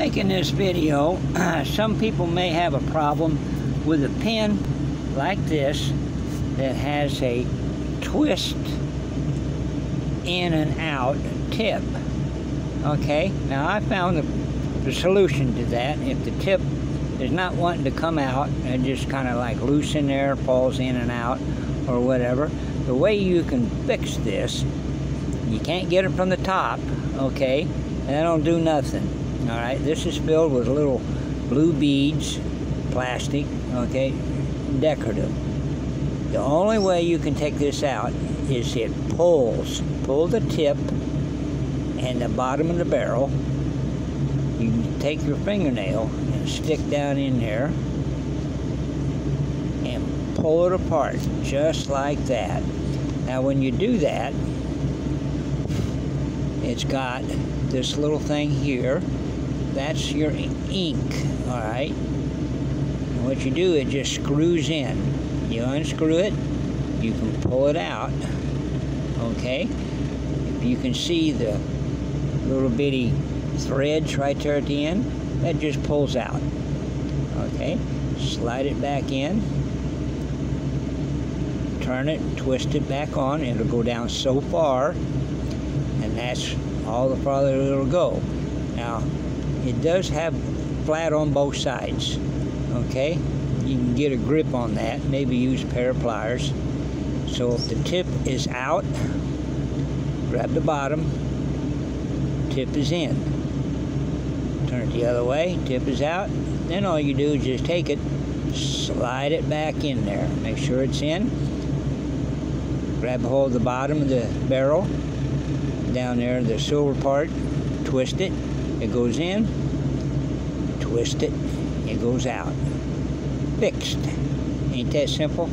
making this video, some people may have a problem with a pin like this that has a twist in and out tip. Okay, now I found the, the solution to that. If the tip is not wanting to come out and just kind of like loose in there, falls in and out or whatever, the way you can fix this, you can't get it from the top, okay, that'll do nothing. All right, this is filled with little blue beads, plastic, okay, decorative. The only way you can take this out is it pulls. Pull the tip and the bottom of the barrel. You take your fingernail and stick down in there and pull it apart just like that. Now when you do that, it's got this little thing here that's your ink, all right? And what you do, it just screws in. You unscrew it, you can pull it out, okay? If you can see the little bitty threads right there at the end, that just pulls out, okay? Slide it back in, turn it, twist it back on, it'll go down so far, and that's all the farther it'll go. Now, it does have flat on both sides okay? You can get a grip on that maybe use a pair of pliers. So if the tip is out grab the bottom tip is in. Turn it the other way tip is out then all you do is just take it slide it back in there. Make sure it's in. Grab hold of the bottom of the barrel down there the silver part twist it it goes in, twist it, it goes out. Fixed. Ain't that simple?